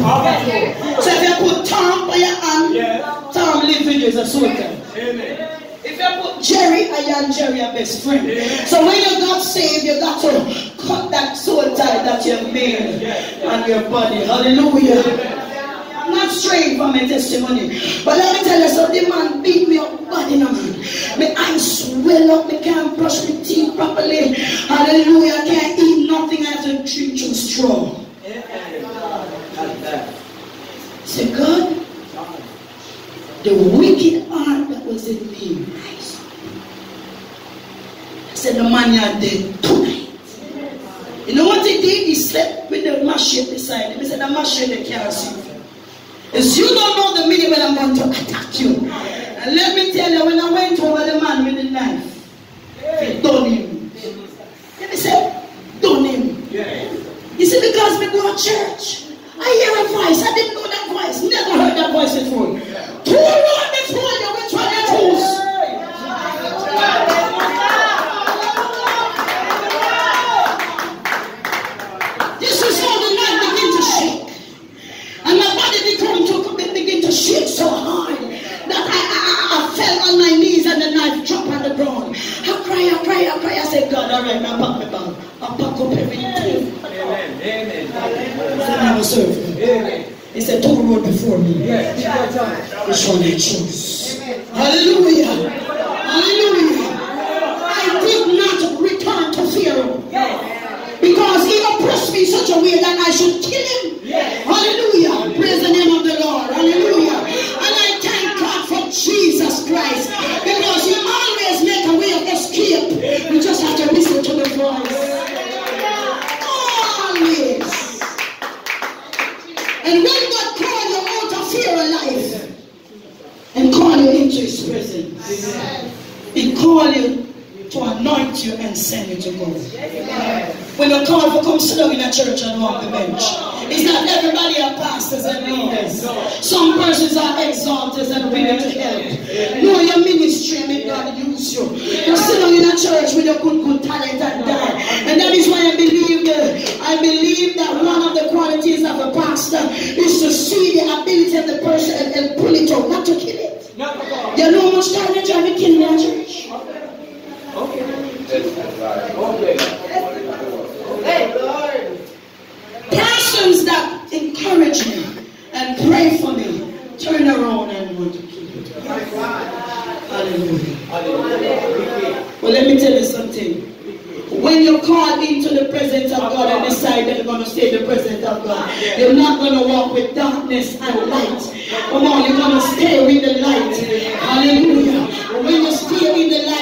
So if you put Tom by your hand, Tom live with you as a soldier. If you put Jerry, I am Jerry, your best friend. So when you got saved, you got to cut that soul tie that you made on your body. Hallelujah. I'm not straying from my testimony. But let me tell you, so the man beat me up bad in a man. My eyes swell up, I can't brush my teeth properly. Hallelujah. I can't eat nothing. I have to drink through straw. Say, God, the wicked heart that was in me. I said, the man you're dead tonight. You know what he did? He slept with the machete beside him. He said, the machete can't see you. Is you don't know the minute when I'm going to attack you. And let me tell you, when I went over the man with the knife, he done him. Let me say, done him. You see, because we go to church, I hear a voice. I didn't know that voice. Never heard that voice before. Into his presence, he call you to anoint you and send you to go. When you're called for come sit down in a church and walk the bench, it's not everybody are pastors and leaders. Some persons are exalters and willing to help. Know your ministry and may God use you. You sit down in a church with your good, good talent and die. And that is why I believe that I believe that one of the qualities of a pastor is to see the ability of the person and, and pull it out, not to kill it. You know how much time they try to kill me in church? Persons that encourage me and pray for me turn around and want to kill me. Hallelujah. Well, let me tell you something. When you're called into the presence of God and decide that you're going to stay in the presence of God, you're not going to walk with darkness and light. Come on, you're going to stay with the light. Hallelujah. When you stay in the light,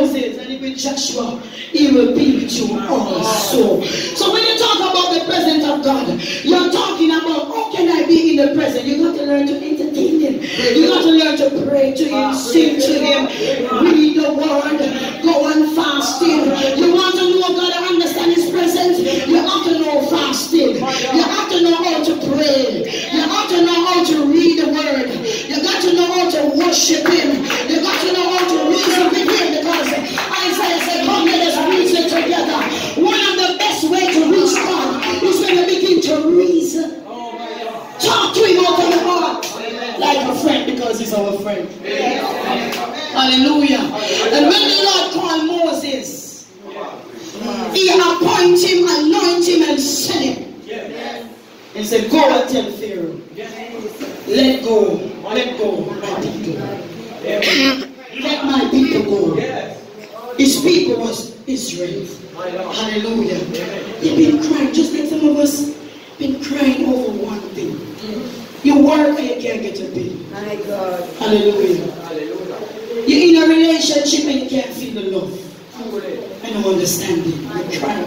Moses and with Joshua. He will be with you also. So when you talk about the presence of God, you're talking about how can I be in the presence? You got to learn to entertain Him. You got to learn to pray to Him, sing to Him, read the Word, go on fasting. You want to is our friend. Hallelujah. And when the Lord called Moses, he appointed him, anointed him, and sent him. He said, Go and tell Pharaoh. Let go. Let go. Let my people go. His people was Israel. Hallelujah. They've been crying, just like some of us been crying over one thing. You work and you can't get a bill. My God. Hallelujah. Hallelujah. You're in a relationship and you can't feel the love. I don't understand. You're trying.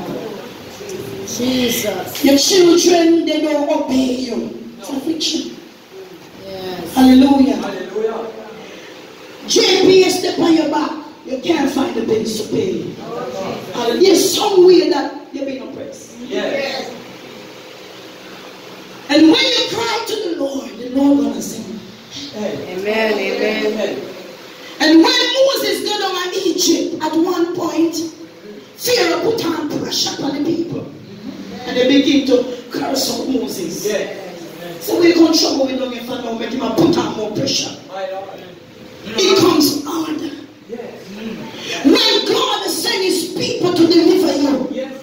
Jesus. Your children, they don't obey you. No. Affliction. Yes. Hallelujah. Hallelujah. J.P. step on your back. You can't find the bills to pay. Oh, There's some way that you're being oppressed. Yes. yes. And when you cry hold on and sing. Amen, amen. amen. And when Moses got over Egypt at one point, Pharaoh put on pressure on the people. And they begin to curse on Moses. Yeah. So we can't trouble with them if I don't make him put on more pressure. It comes on. Yes. When God sent his people to deliver you. Yes.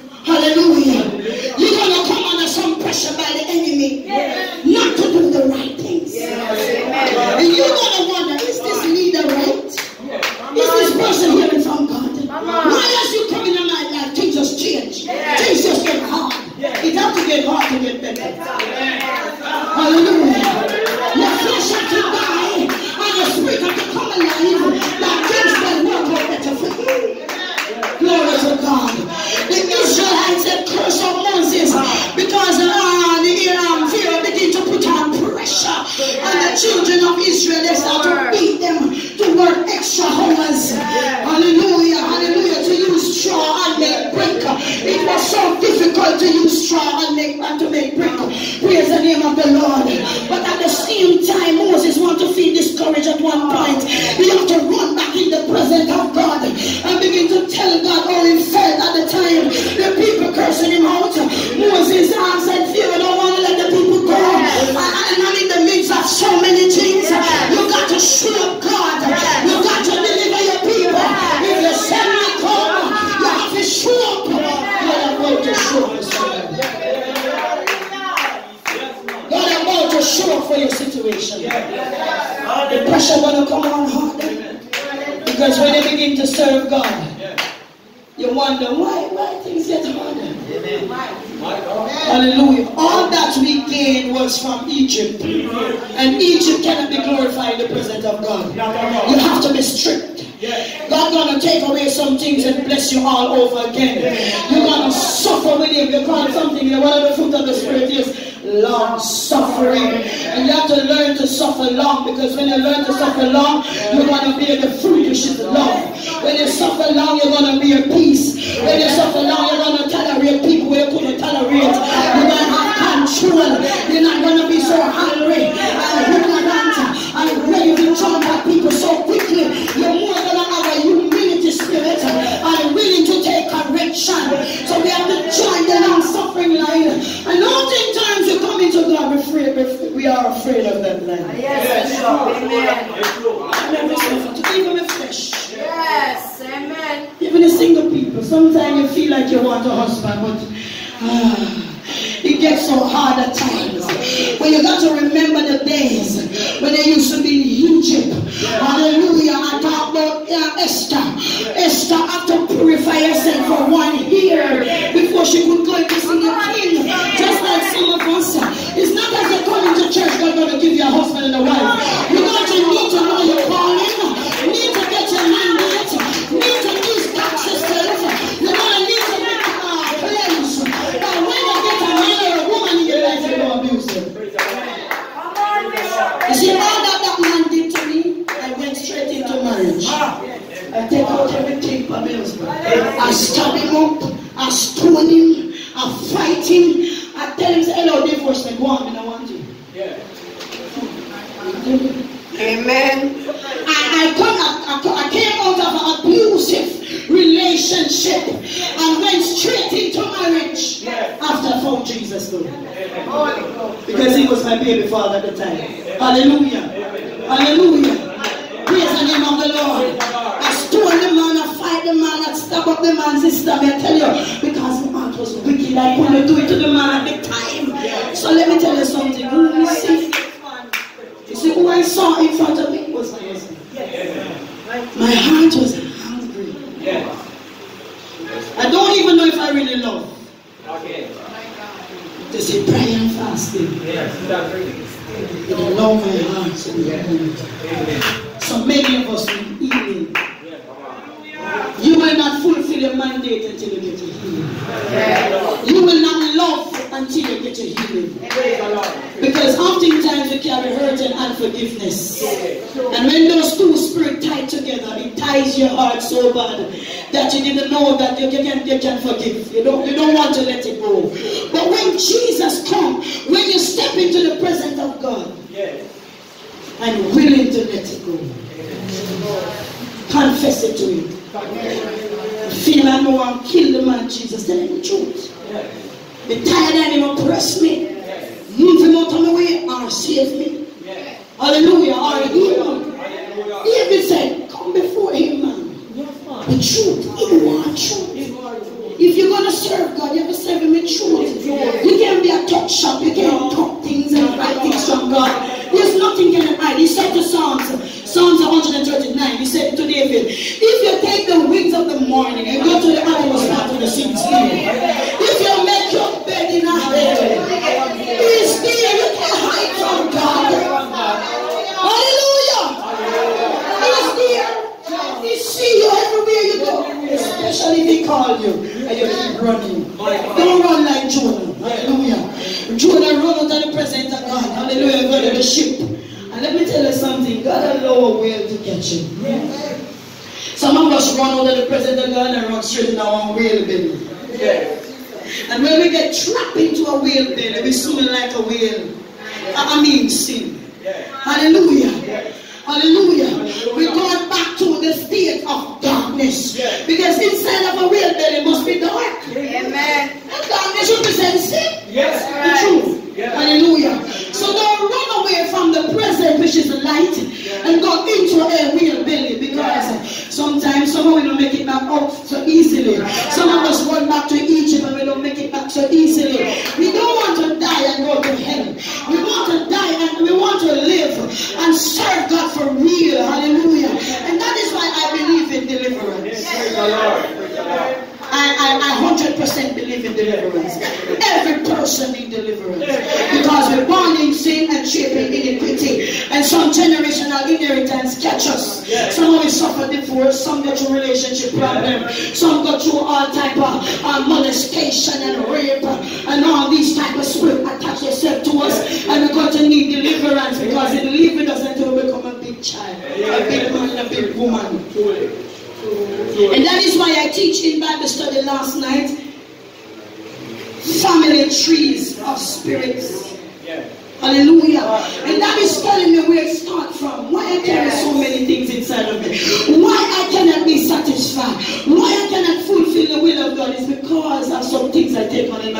over again. You're going to suffer with him. You call something, you know, whatever the fruit of the Spirit is, long suffering. And you have to learn to suffer long because when you learn to suffer long, you're going to be the fruit you should love. When you suffer long, you're going to be at peace. When you suffer long, Father, at the time. Hallelujah. Healing. You will not fulfill your mandate until you get your healing. You will not love until you get your healing. Because oftentimes we carry hurt and unforgiveness. And when those two spirits tie together, it ties your heart so bad that you didn't know that you can, you can forgive. You don't, you don't want to let it go. But when Jesus comes, when you step into the presence of God Yes. And willing to let it go, confess it to Him. Feel I know I'm kill the man Jesus, tell him the truth. Be tired of him oppress me. Move him out of my way or save me. Hallelujah. Or heal. Hallelujah. David said, come before him, man. The truth. You want truth. If you're gonna serve God, you have to serve him in truth. You can't be a talk shop, you can't talk things and write things from God. There's nothing can hide. He said to Psalms, Psalms 139, he said to David, if you take the wings of the morning and go to the uttermost part of the sea, run straight in our own whale belly. Yes. And when we get trapped into a whale belly, we swimming like a whale. I I mean sin. Yes. Hallelujah. Some go through relationship problem, some go through all type of uh, molestation and rape and all these type of spirit attach themselves to us. And we're going to need deliverance because it live with us until we become a big child, a big man, a big woman. And that is why I teach in Bible study last night family trees of spirits.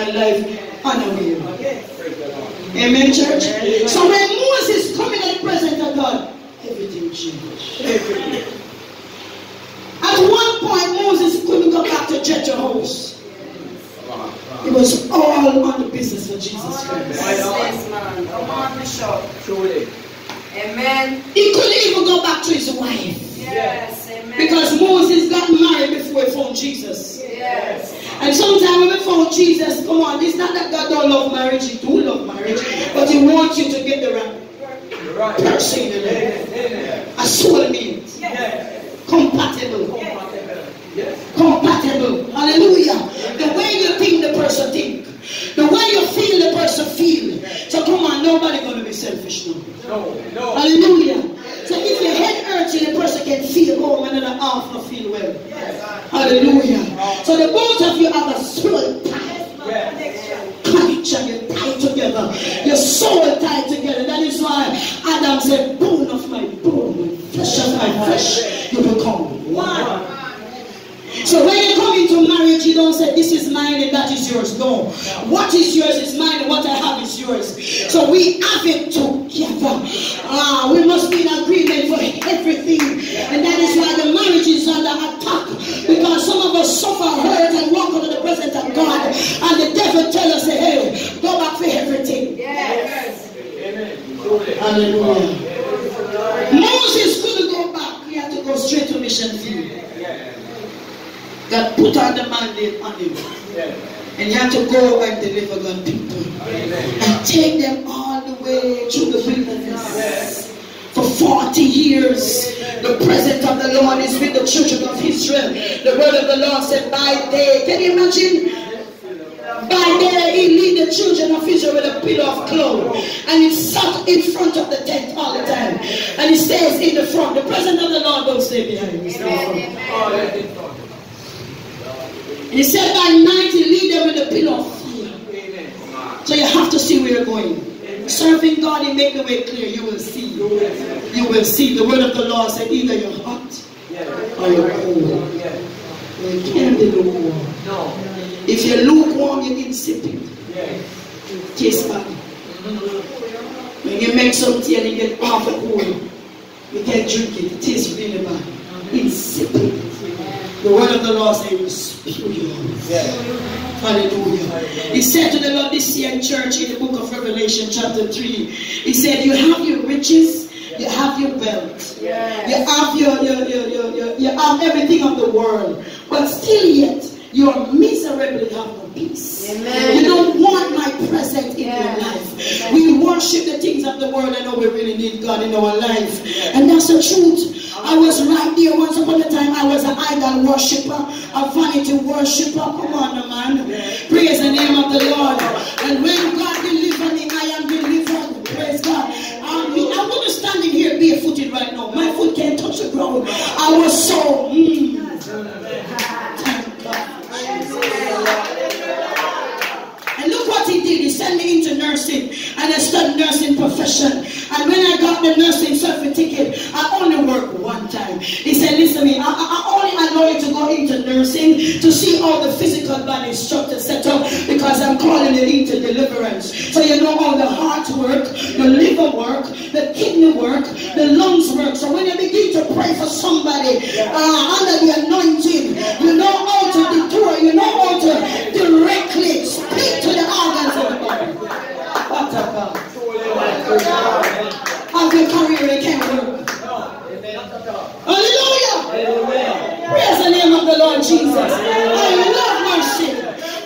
My life unaware. Praise the Amen, church? So when Moses coming in the presence of God, everything changed. At one point, Moses couldn't go back to Jethro's house. It was all on the business for Jesus Christ. Yes, man. Come on, Bishop. Truly. Amen. He couldn't even go back to his wife Yes. Amen. because Moses got married before he found Jesus. Yes. And sometimes when we found Jesus, come on, it's not that God don't love marriage, He do love marriage, but He wants you to get the right You're right. person in there, Amen. a soulmate, Yes. compatible. Yes. compatible. Hallelujah. The way you think the person think. The way you feel the person feel. So come on, nobody gonna be selfish now. No. No. Hallelujah. So if your head hurts you, the person can feel oh another half not feel well. Hallelujah. So the both of you have a spirit tie. Yes. Connection, you're tied together. Your soul tied together. That is why Adam said, bone of my bone, flesh of my flesh, you become one. So when you come into marriage, you don't say this is mine and that is yours. No. What is yours is mine and what I have is yours. So we have it together. Ah, we must be in agreement devil tell us, hey, go back for everything. Yes. Hallelujah. Moses couldn't go back. He had to go straight to mission field. God put on the mandate on him. And he had to go and deliver God's people. And take them all the way through the wilderness. For 40 years, the presence of the Lord is with the children of Israel. The word of the Lord said, by day. Can you imagine? By day, he lead the children of Israel with a pillar of cloud. And he sat in front of the tent all the time. And he stays in the front. The presence of the Lord don't stay behind. In front. He said by night he lead them with a pillar of fire. So you have to see where you're going. Serving God, He make the way clear. You will see. You will see. The word of the Lord said, either you're hot or you're cold. You can't be lukewarm. If you're lukewarm, you're insipid. Taste bad. When you make some tea and you get half a cool, you can't drink it. It tastes really bad. Insipid. The word of the Lord says, will spew you Hallelujah. He said to the Laodicean church in the book of Revelation, chapter 3, He said, You have your riches, you have your wealth, you have your, your, your, your, your, you have everything of the world, but still yet you are miserably have no peace. Amen. You don't want my presence in Yeah. your life. Amen. We worship the things of the world and know we really need God in our life. And that's the truth. I was right there once upon a time. I was an idol worshiper, a vanity worshiper. Come on, man. Praise the name of the Lord. And when God delivered me, I am delivered. Praise God. I'm, I'm going to stand in here barefooted right now. My foot can't touch the ground. I was so. mm. Sent me into nursing and I studied nursing profession. And when I got the nursing certificate, I only worked one time. He said, listen to me, I, I I only allow you to go into nursing to see all the physical body structure set up because I'm calling it into deliverance. So you know all the heart work, the liver work, the kidney work, the lungs work. So when you begin to pray for somebody uh, under the anointing, you know how to detour, you know how to directly speak to the organs of the body. What a God. Of your career, it can't work. Hallelujah. Praise the name of the Lord Jesus. I love worship.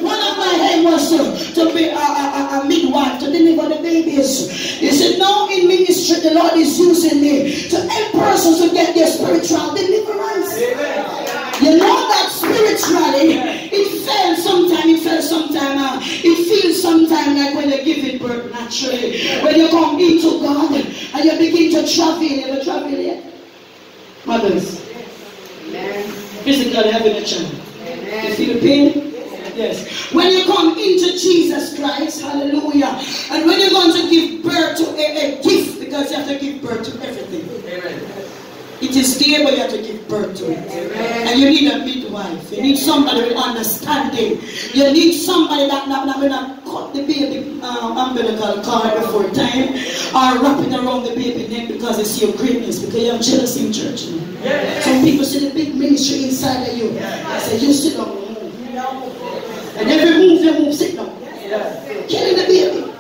One of my aim was to, to be a, a, a- midwife, to deliver the babies. He said, now in ministry, the Lord is using me to help persons to get their spiritual deliverance. You know that spiritually, it fails sometime, it fails sometime, uh, it feels sometime like when you give it birth naturally. When you come into God and you begin to travel, you ever travel yet? Mothers, Amen. physically having a child. You feel the pain? Yes. When you come into Jesus Christ, hallelujah, and when you're going to give birth to a, a gift, because you have to give birth to everything. It is there, but you have to give birth to it. And you need a midwife. You need somebody with understanding. You need somebody that not, not, not cut the baby um, umbilical cord before time or wrap it around the baby neck because they see your greatness, because you have jealousy in church. You know? Some people see the big ministry inside of you. I say, you sit down, move. And every move you move, sit down. Killing the baby.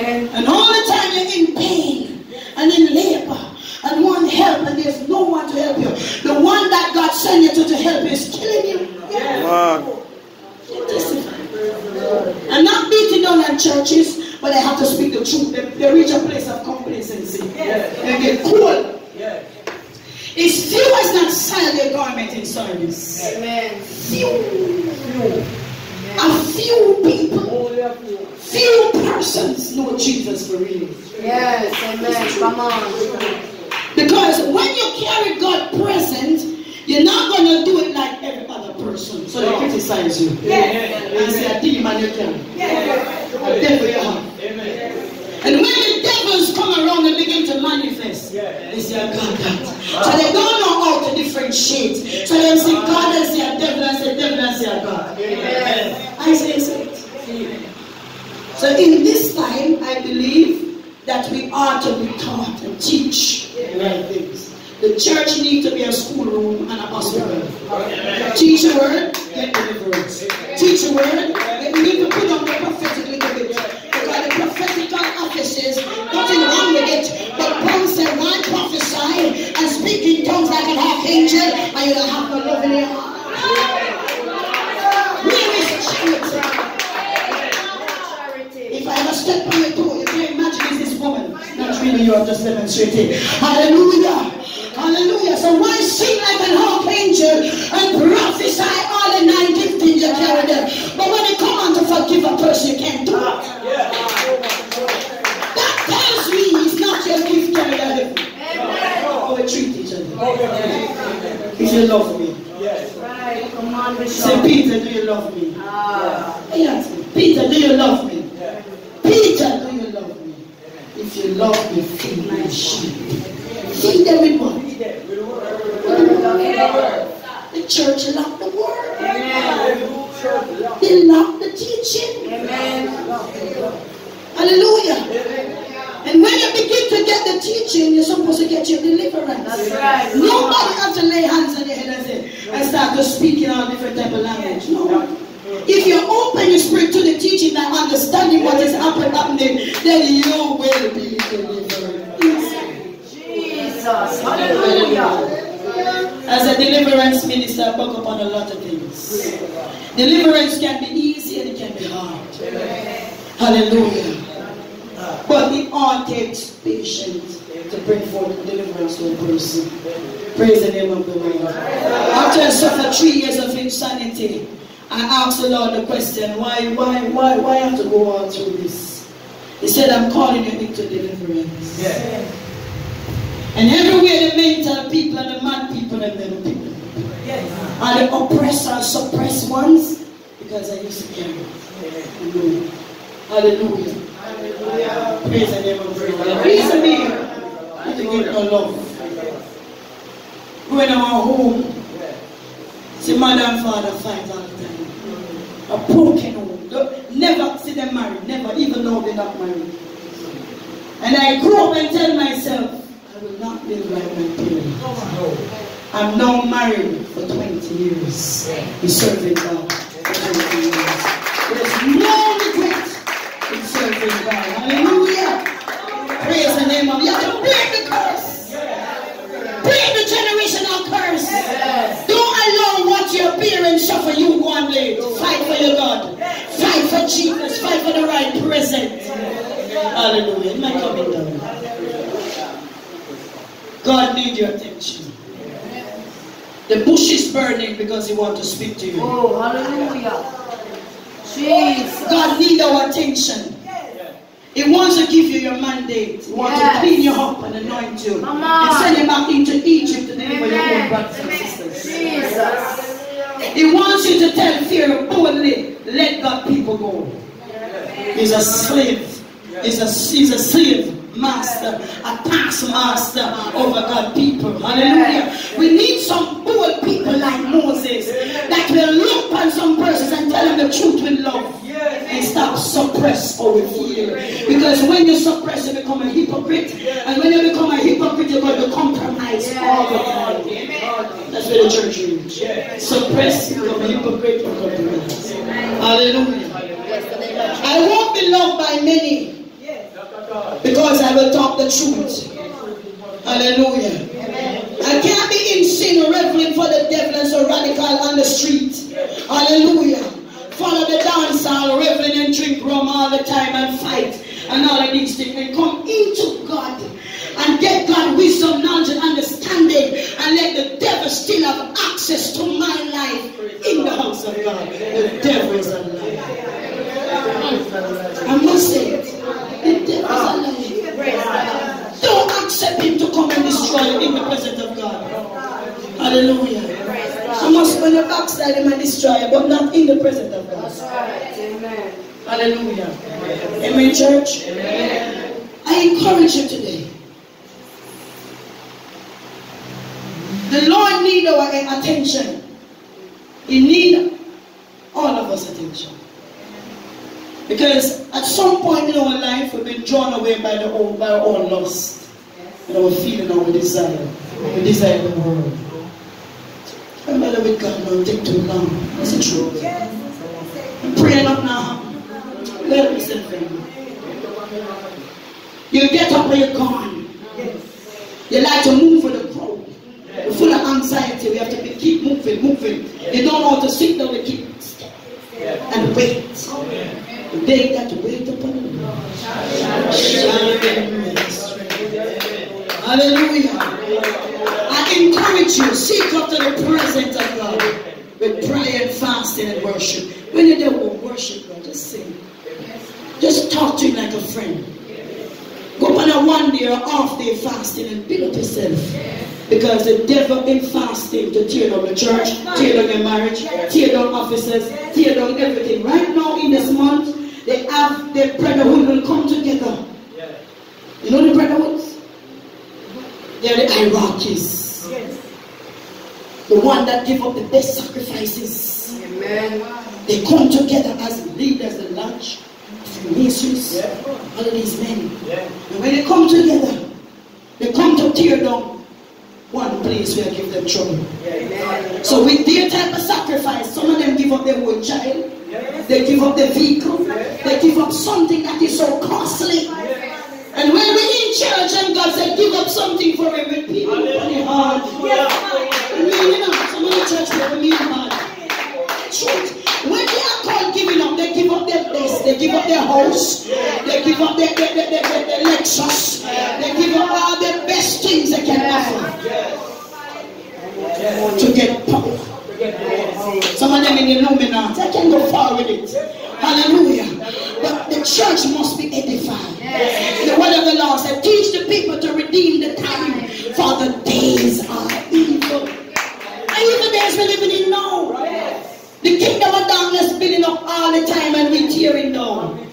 Amen. And all the time you're in pain and in labor and want help and there's no one to help you. The one that God sent you to, to help you is killing you. You testify. And not beating down on churches, but I have to speak the truth. They, they reach a place of complacency. They get cool. It's few as not sell their garment in service. Amen. Few. A few people, few persons know Jesus for real. Yes. Amen. Come on. Because when you carry God present, you're not going to do it like every other person. So they criticize you. And say, a demon you carry. A devil you have. And when the devils come around and begin to manifest, they say, I got that. So they don't know how to differentiate. So they say, God and say, a devil and say, devil and say, a God. I say, say it. So in this time, I believe that we are to be taught and teach the right things. The church needs to be a schoolroom and a hospital. Teach the word, get deliverance. Teach the word, you have just demonstrated. Hallelujah. Hallelujah. So why sing like an archangel and prophesy all the nine giftings you carry them? But when it come on to forgive a person, you can't do it. That tells me it's not your gift carried out of we treat each other. If you love me. Right, come on, Say, Peter, do you love me? Ah, He asked me, Peter, do you love me? Peter, do you love me? If you love me, feed my sheep. Feed them? The church locked the word. Amen. They locked the teaching. Amen. Hallelujah. And when you begin to get the teaching, you're supposed to get your deliverance. That's right. Nobody has to lay hands on your head and say, and start to speak in all different type of language. No. If you open your spirit to the teaching and understanding what is happening, then you will be delivered. Jesus. Hallelujah. As a deliverance minister, I work upon a lot of things. Deliverance can be easy and it can be hard. Hallelujah. But it all takes patience to bring forth deliverance to a person. Praise the name of the Lord. After I suffered three years of insanity, I asked the Lord the question, why, why, why, why have to go on through this? He said, I'm calling you into deliverance. And everywhere the mental people and the mad people and them people are the oppressed and suppressed ones because I used to carry it. Hallelujah. Hallelujah. Praise the name of the Lord. Reason being, I didn't get no love. When I'm at home, see mother and father fight all the time. A broken home. Never see them married, never, even though they're not married. And I grew up and tell myself, I will not live like my parents. I'm now married for 20 years. in serving God. for 20 years. There's no regret in serving God. Hallelujah. Praise the name of You have to break the curse. Break the generational curse. Don't allow what suffer you go and live. Fight for your God. Fight for Jesus. Fight for the right present. Hallelujah. I coming down? God need your attention. The bush is burning because he wants to speak to you. Oh, hallelujah. Jesus. God need our attention. He wants to give you your mandate. He wants Yes. to clean you up and anoint you. And send you back into Egypt to deliver your own Amen. brothers and sisters. Jesus. He wants you to tell Pharaoh boldly, let God people go. He's a slave. He's a, he's a slave master, a taskmaster over God people. Hallelujah. We need some bold people like Moses that will look on some persons and tell them the truth with love. And stop suppress or fear. Because when you suppress, you become a hypocrite. And when you become a hypocrite, you're going to compromise all the time. That's where the church reach. Suppress, you become a hypocrite, compromise. Hallelujah. I won't be loved by many because I will talk the truth. Hallelujah. I can't be in sin reveling for the devil and so radical on the street. Hallelujah. Follow the dance hall, reveling and drink rum all the time and fight and all of these things. And come into God and get God wisdom, knowledge, and understanding and let the devil still have access to presence of God. That's right. Amen. Hallelujah. Amen, church. I encourage you today. The Lord need our attention. He need all of us attention. Because at some point in our life, we've been drawn away by the old, by our own lust and our feeling, our desire. We desire the world. I'm not with God now, take too long. That's the truth. I'm praying not now. Well, listen, friend. You get up when you're gone. You like to move with the crowd. You're full of anxiety. We have to be, keep moving, moving. You don't how to sit down and keep and wait. They to wait upon the Lord. Hallelujah. I encourage you, seek after the presence of God with prayer and fasting and worship. When you're there with worship, God, just sing. Just talk to him like a friend. Go on a one day or half day fasting and build up yourself. Because the devil in fasting to tear down the church, tear down your marriage, tear down offices, tear down everything. Right now in this month, they have the brotherhood will come together. You know the brotherhoods? They're the Iraqis. The one that give up the best sacrifices. Amen. They come together as leaders, the lunch, Freemasons, all of these men. And when they come together, they come to tear down one place where I give them trouble. Amen. So with their type of sacrifice, some of them give up their own child, they give up their vehicle, they give up something that is so costly. And when we're in church and God said, give up something for him with people on your heart. I mean, know, some of the church people mean hard. Truth. When they are called giving up, they give up their best, they give up their house, they give up their, their, their, their, their, Lexus, they give up all the best things they can offer to get power. Some of them in the Illuminati, I can go far with it. Hallelujah. But the church must be edified. The word of the Lord said, teach the people to redeem the time, for the days are evil. And evil days we're living in now. The kingdom of darkness building up all the time and we're tearing down.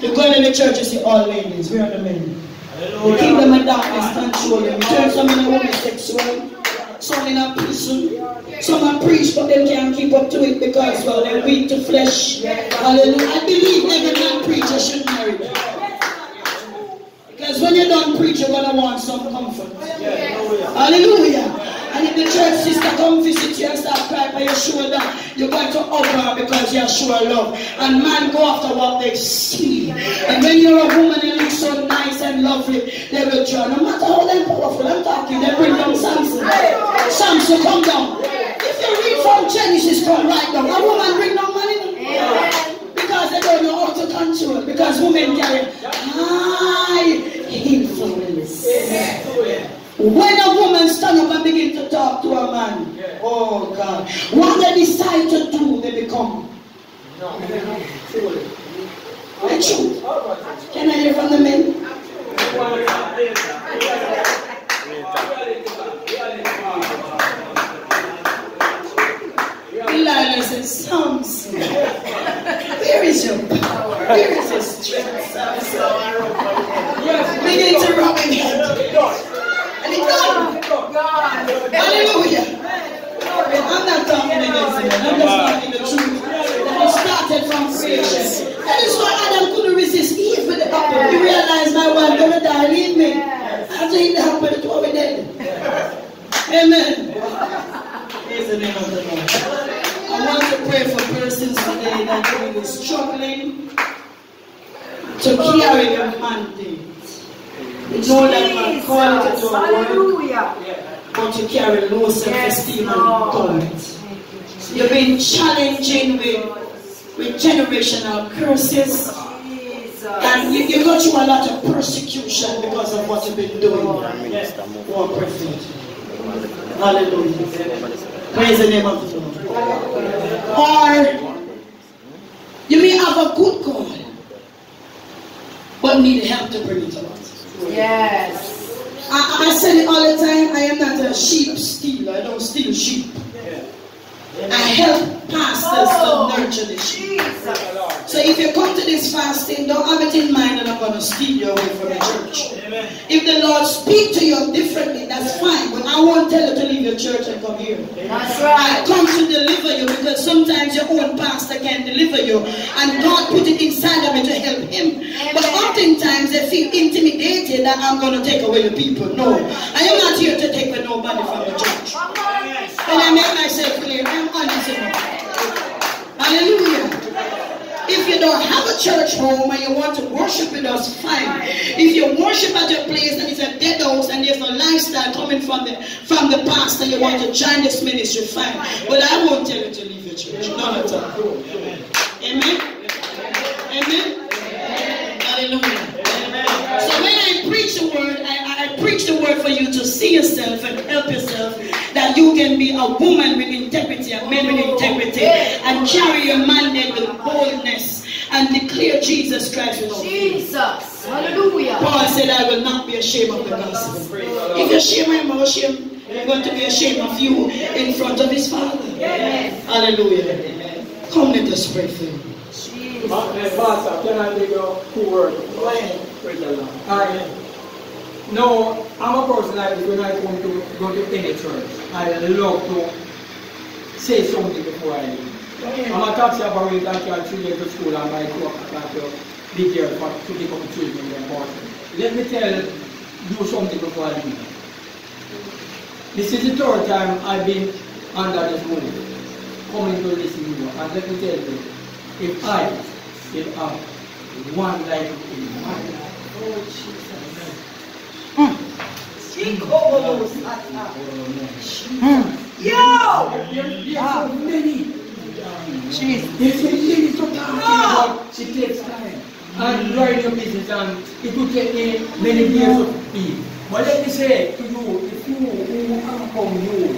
You go in the church, you see all ladies, we're the men? The kingdom of darkness controlling. You turn some in a homosexual, some in a prison, some are preach, but they can't keep up to it because, well, they're weak to flesh. Hallelujah. I believe every man preacher should marry. Because when you're done preaching, you're going to want some comfort. Hallelujah. And if the church sister come visit you and start crying by your shoulder, you're going to her because you're sure love. And man go after what they see. And when you're a woman and look so nice and lovely, they will join. No matter how they're powerful, I'm talking, they bring down Samson. Samson, come down. If you read from Genesis, come right down. A woman bring down money. Because they don't know how to control. Because women carry high influence. When a woman stand up and begin to talk to a man, oh God, what they decide to do, they become. No. The truth. Can I hear from the men? Delilah says, Samson, where is your power? Where is your strength, Samson? Begin to rub him And. Hallelujah. I'm not talking. I'm just the truth. It started from couldn't resist the my wife gonna die, leave me. After. Amen. The name of the Lord. I want to pray for persons today that are struggling to carry their mandate. You know that man called it to a work, Hallelujah. but you carry low self-esteem Yes, and doubt. You've been challenging with, with generational curses. Jesus. And you, you go through a lot of persecution because of what you've been doing. War perfect. Hallelujah. Praise the name of the Lord. Or you may have a good God, but need help to bring it out. Yes. I, I say it all the time, I am not a sheep stealer. I don't steal sheep. I help pastors Oh, to nurture the sheep. Jesus. So if you come to this fasting, don't have it in mind that I'm going to steal you away from the church. If the Lord speak to you differently, that's fine. But I won't tell you to leave your church and come here. That's I right. come to deliver you because sometimes your own pastor can deliver you. And God put it inside of me to help him. But oftentimes they feel intimidated that I'm going to take away the people. No. I am not here to take away nobody from the church. And I make myself clear. I'm honest enough. Hallelujah. A church home and you want to worship with us, fine. If you worship at your place and it's a dead house and there's no lifestyle coming from the from the pastor, you want to join this ministry, fine. But I won't tell you to leave your church. Not at all. Amen. Amen. Hallelujah. So when I preach the word, I, I preach the word for you to see yourself and help yourself you can be a woman with integrity, a man with integrity, and carry your mandate with boldness and declare Jesus Christ with all fear. Jesus. Hallelujah. Paul said, I will not be ashamed of the gospel. If you're ashamed, I'm ashamed. I'm going to be ashamed of you in front of his Father. Hallelujah. Amen. Come, let us pray for you. Jesus. Pastor, can I make a two words? Go ahead. Praise the Lord. I, no, I'm a person like when I come to go to any church. I love to say something before I leave. I'm a taxi operator, I carry children to school and by 2 o'clock I to be there for, to pick up children in the. Let me tell you something before I leave. This is the third time I've been under this moon, coming to this you. And let me tell you, if I will have one life in my life, oh, Yo! There's so many. There's so many to talk. It takes time. And learn your business and it will take me many years of speed. But let me say to you, if you who are from you,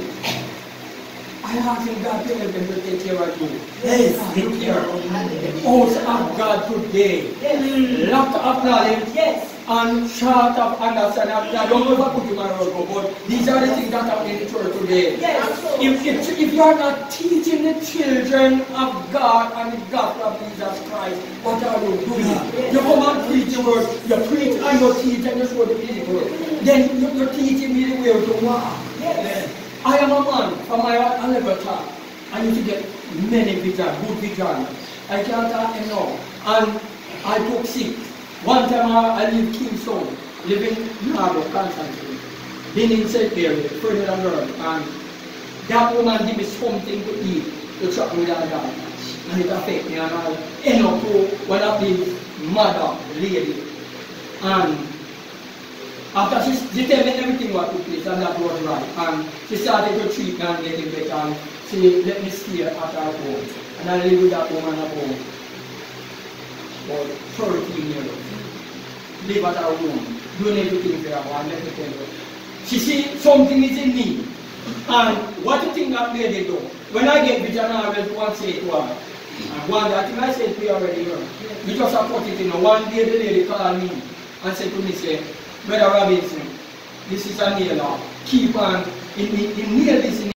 I ask in God to help them to take care of you. Yes, take care of the house of God today. Lack of knowledge eh? Yes. and short of understanding. I don't know what put you on road, but these are the things that happen in the church today. Yes. If, if, if you are not teaching the children of God and the gospel of Jesus Christ, what are you doing? You come and preach the word, you preach and you teach and you show the people. Then you, you're teaching me the way to walk. I am a man from my Alberta. I used to get many vision, good vision. I can't talk enough. And I took sick. One time I, I lived Kingston, living in Narrow, constantly. Been in St. Mary, further than girl. And that woman give me something to eat to trap me dog. And it affect me and I end up one of these mother lady. And after she, me everything what took place and that was right. And she started to treat and getting better and she let me stay at her home. And I live with that woman at home for 13 years. Live at her home, doing everything for her and let me tell you. She see something is in me. And what you think that lady do? When I get vision, I always want to say to her. And one, I think I said to you already here. We just have put it in. One day the lady called me and said to me, say, Brother Robinson, this is a nail. Uh, Keep on, in, in, in nail this in